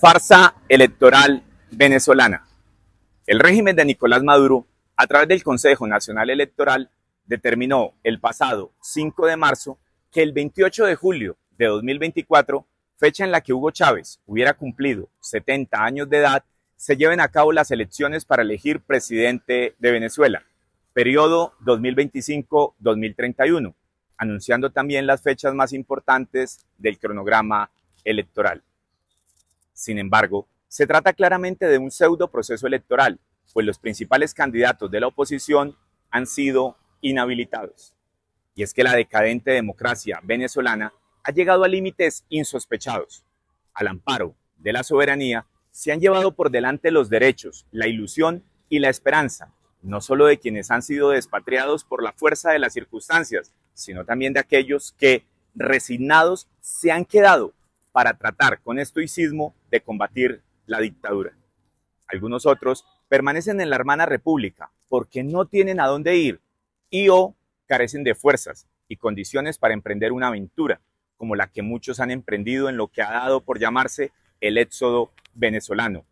Farsa electoral venezolana. El régimen de Nicolás Maduro, a través del Consejo Nacional Electoral, determinó el pasado 5 de marzo que el 28 de julio de 2024, fecha en la que Hugo Chávez hubiera cumplido 70 años de edad, se lleven a cabo las elecciones para elegir presidente de Venezuela, periodo 2025-2031, anunciando también las fechas más importantes del cronograma electoral. Sin embargo, se trata claramente de un pseudo proceso electoral, pues los principales candidatos de la oposición han sido inhabilitados. Y es que la decadente democracia venezolana ha llegado a límites insospechados. Al amparo de la soberanía, se han llevado por delante los derechos, la ilusión y la esperanza, no solo de quienes han sido despatriados por la fuerza de las circunstancias, sino también de aquellos que, resignados, se han quedado para tratar con estoicismo de combatir la dictadura. Algunos otros permanecen en la hermana república porque no tienen a dónde ir y o carecen de fuerzas y condiciones para emprender una aventura, como la que muchos han emprendido en lo que ha dado por llamarse el éxodo venezolano,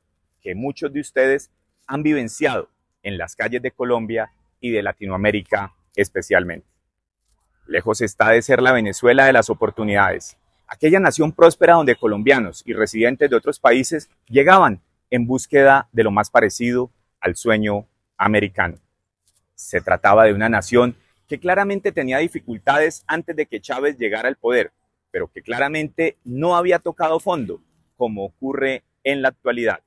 que muchos de ustedes han vivenciado en las calles de Colombia y de Latinoamérica especialmente. Lejos está de ser la Venezuela de las oportunidades, aquella nación próspera donde colombianos y residentes de otros países llegaban en búsqueda de lo más parecido al sueño americano. Se trataba de una nación que claramente tenía dificultades antes de que Chávez llegara al poder, pero que claramente no había tocado fondo, como ocurre en la actualidad.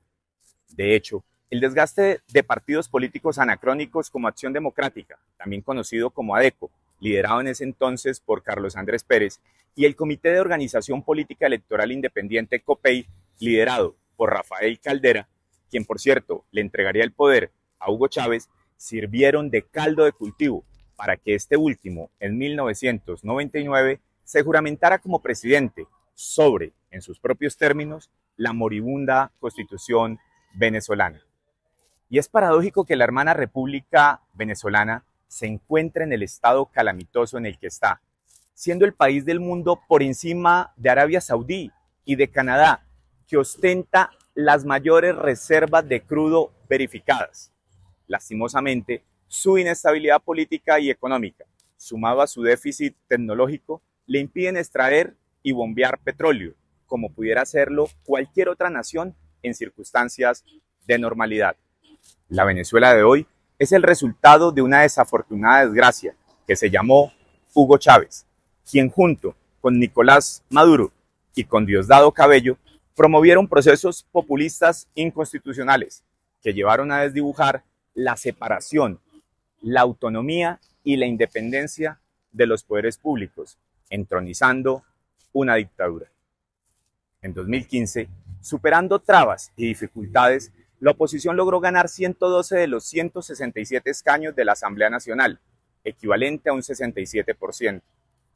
De hecho, el desgaste de partidos políticos anacrónicos como Acción Democrática, también conocido como ADECO, liderado en ese entonces por Carlos Andrés Pérez, y el Comité de Organización Política Electoral Independiente COPEI, liderado por Rafael Caldera, quien por cierto le entregaría el poder a Hugo Chávez, sirvieron de caldo de cultivo para que este último, en 1999, se juramentara como presidente sobre, en sus propios términos, la moribunda constitución venezolana. Y es paradójico que la hermana República Venezolana se encuentre en el estado calamitoso en el que está, siendo el país del mundo por encima de Arabia Saudí y de Canadá, que ostenta las mayores reservas de crudo verificadas. Lastimosamente, su inestabilidad política y económica, sumado a su déficit tecnológico, le impiden extraer y bombear petróleo, como pudiera hacerlo cualquier otra nación en circunstancias de normalidad. La Venezuela de hoy es el resultado de una desafortunada desgracia que se llamó Hugo Chávez, quien junto con Nicolás Maduro y con Diosdado Cabello promovieron procesos populistas inconstitucionales que llevaron a desdibujar la separación, la autonomía y la independencia de los poderes públicos, entronizando una dictadura. En 2015, superando trabas y dificultades, la oposición logró ganar 112 de los 167 escaños de la Asamblea Nacional, equivalente a un 67%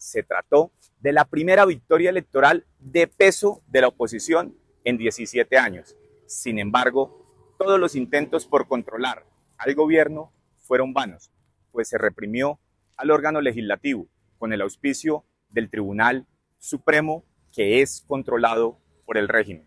se trató de la primera victoria electoral de peso de la oposición en 17 años. Sin embargo, todos los intentos por controlar al gobierno fueron vanos, pues se reprimió al órgano legislativo con el auspicio del Tribunal Supremo que es controlado por el régimen.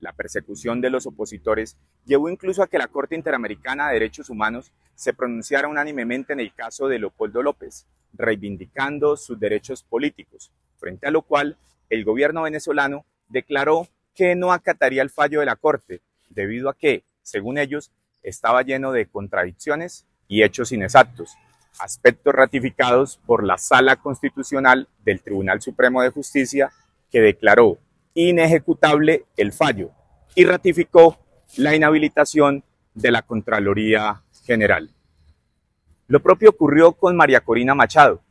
La persecución de los opositores llevó incluso a que la Corte Interamericana de Derechos Humanos se pronunciara unánimemente en el caso de Leopoldo López, reivindicando sus derechos políticos, frente a lo cual el gobierno venezolano declaró que no acataría el fallo de la Corte, debido a que, según ellos, estaba lleno de contradicciones y hechos inexactos, aspectos ratificados por la Sala Constitucional del Tribunal Supremo de Justicia, que declaró inejecutable el fallo y ratificó la inhabilitación de la Contraloría General. Lo propio ocurrió con María Corina Machado,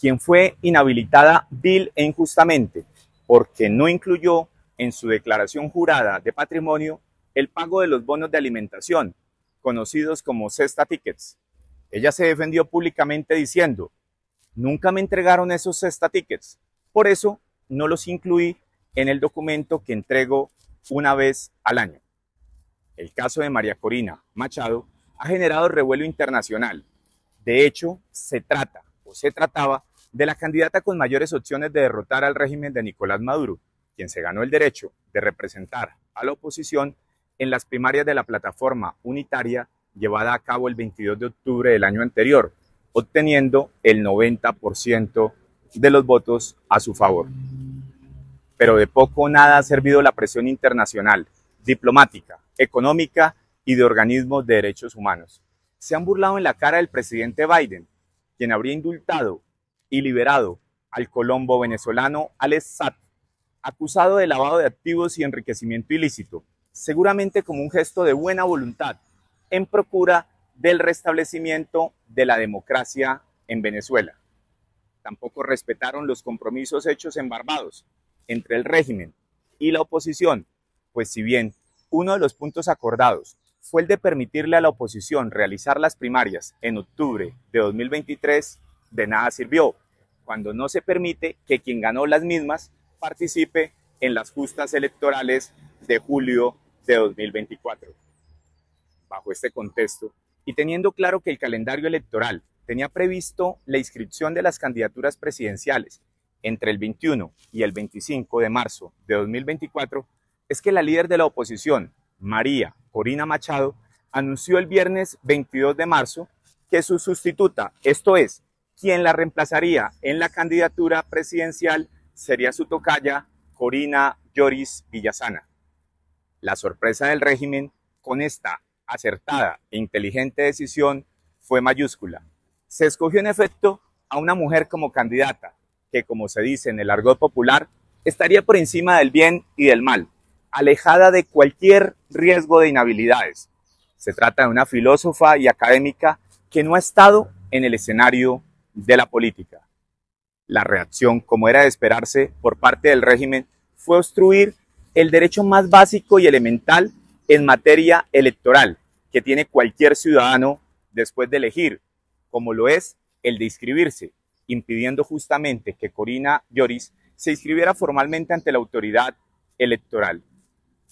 quien fue inhabilitada vil e injustamente porque no incluyó en su declaración jurada de patrimonio el pago de los bonos de alimentación, conocidos como cesta tickets. Ella se defendió públicamente diciendo, nunca me entregaron esos cesta tickets, por eso no los incluí en el documento que entrego una vez al año. El caso de María Corina Machado ha generado revuelo internacional de hecho, se trata o se trataba de la candidata con mayores opciones de derrotar al régimen de Nicolás Maduro, quien se ganó el derecho de representar a la oposición en las primarias de la plataforma unitaria llevada a cabo el 22 de octubre del año anterior, obteniendo el 90% de los votos a su favor. Pero de poco o nada ha servido la presión internacional, diplomática, económica y de organismos de derechos humanos. Se han burlado en la cara del presidente Biden, quien habría indultado y liberado al colombo venezolano Alex Satt, acusado de lavado de activos y enriquecimiento ilícito, seguramente como un gesto de buena voluntad en procura del restablecimiento de la democracia en Venezuela. Tampoco respetaron los compromisos hechos en Barbados entre el régimen y la oposición, pues si bien uno de los puntos acordados fue el de permitirle a la oposición realizar las primarias en octubre de 2023, de nada sirvió, cuando no se permite que quien ganó las mismas participe en las justas electorales de julio de 2024. Bajo este contexto, y teniendo claro que el calendario electoral tenía previsto la inscripción de las candidaturas presidenciales entre el 21 y el 25 de marzo de 2024, es que la líder de la oposición, María Corina Machado, anunció el viernes 22 de marzo que su sustituta, esto es, quien la reemplazaría en la candidatura presidencial, sería su tocaya Corina Lloris Villasana. La sorpresa del régimen con esta acertada e inteligente decisión fue mayúscula. Se escogió en efecto a una mujer como candidata, que como se dice en el argot popular, estaría por encima del bien y del mal, alejada de cualquier riesgo de inhabilidades. Se trata de una filósofa y académica que no ha estado en el escenario de la política. La reacción, como era de esperarse por parte del régimen, fue obstruir el derecho más básico y elemental en materia electoral que tiene cualquier ciudadano después de elegir, como lo es el de inscribirse, impidiendo justamente que Corina Lloris se inscribiera formalmente ante la autoridad electoral.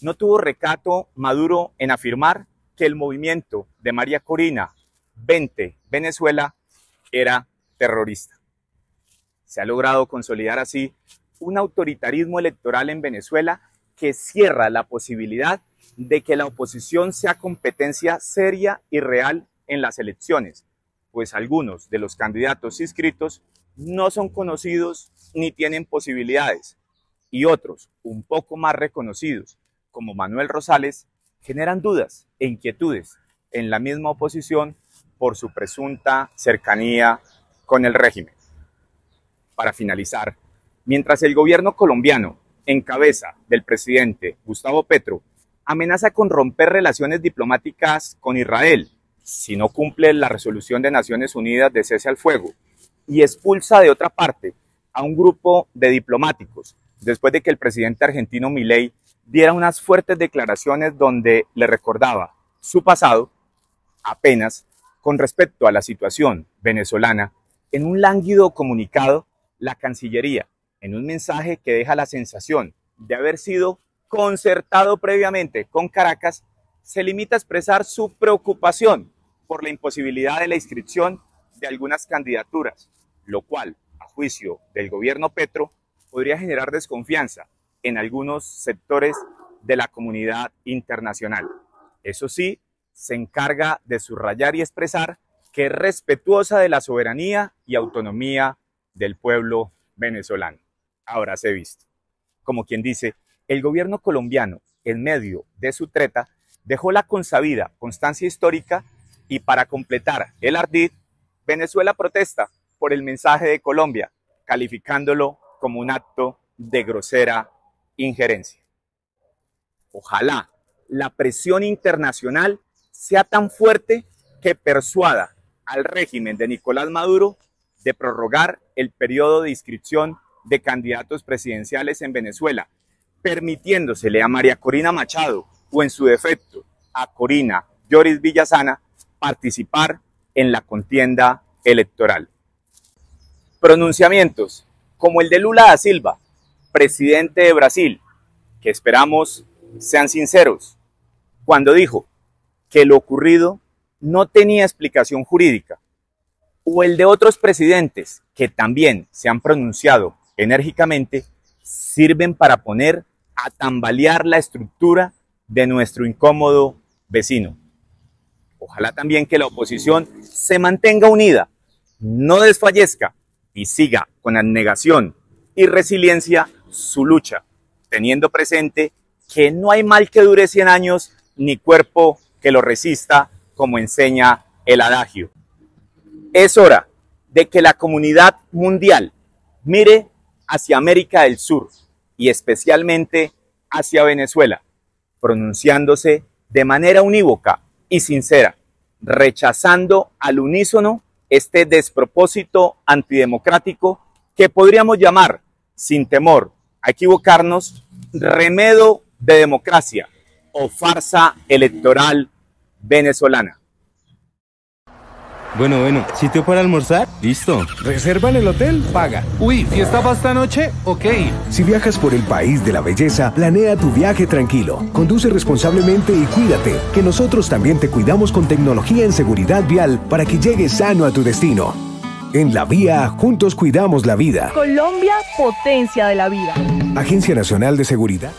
No tuvo recato Maduro en afirmar que el movimiento de María Corina 20 Venezuela era terrorista. Se ha logrado consolidar así un autoritarismo electoral en Venezuela que cierra la posibilidad de que la oposición sea competencia seria y real en las elecciones, pues algunos de los candidatos inscritos no son conocidos ni tienen posibilidades, y otros, un poco más reconocidos, como Manuel Rosales, generan dudas e inquietudes en la misma oposición por su presunta cercanía con el régimen. Para finalizar, mientras el gobierno colombiano, en cabeza del presidente Gustavo Petro, amenaza con romper relaciones diplomáticas con Israel si no cumple la resolución de Naciones Unidas de cese al fuego y expulsa de otra parte a un grupo de diplomáticos después de que el presidente argentino Milei diera unas fuertes declaraciones donde le recordaba su pasado apenas con respecto a la situación venezolana en un lánguido comunicado la Cancillería en un mensaje que deja la sensación de haber sido concertado previamente con Caracas, se limita a expresar su preocupación por la imposibilidad de la inscripción de algunas candidaturas, lo cual, a juicio del gobierno Petro, podría generar desconfianza en algunos sectores de la comunidad internacional. Eso sí, se encarga de subrayar y expresar que es respetuosa de la soberanía y autonomía del pueblo venezolano. Ahora se visto. Como quien dice, el gobierno colombiano, en medio de su treta, dejó la consabida constancia histórica y para completar el ardid, Venezuela protesta por el mensaje de Colombia, calificándolo como un acto de grosera injerencia. Ojalá la presión internacional sea tan fuerte que persuada al régimen de Nicolás Maduro de prorrogar el periodo de inscripción de candidatos presidenciales en Venezuela, permitiéndosele a María Corina Machado o en su defecto a Corina Lloris Villasana participar en la contienda electoral. Pronunciamientos como el de Lula da Silva, presidente de Brasil, que esperamos sean sinceros, cuando dijo que lo ocurrido no tenía explicación jurídica, o el de otros presidentes que también se han pronunciado enérgicamente, sirven para poner a tambalear la estructura de nuestro incómodo vecino. Ojalá también que la oposición se mantenga unida, no desfallezca y siga con abnegación y resiliencia su lucha, teniendo presente que no hay mal que dure 100 años ni cuerpo que lo resista, como enseña el adagio. Es hora de que la comunidad mundial mire hacia América del Sur y especialmente hacia Venezuela, pronunciándose de manera unívoca y sincera, rechazando al unísono este despropósito antidemocrático que podríamos llamar, sin temor a equivocarnos, remedo de democracia o farsa electoral venezolana. Bueno, bueno, ¿sitio para almorzar? Listo. ¿Reserva en el hotel? Paga. Uy, ¿fiesta para esta noche? Ok. Si viajas por el país de la belleza, planea tu viaje tranquilo. Conduce responsablemente y cuídate, que nosotros también te cuidamos con tecnología en seguridad vial para que llegues sano a tu destino. En la vía, juntos cuidamos la vida. Colombia, potencia de la vida. Agencia Nacional de Seguridad.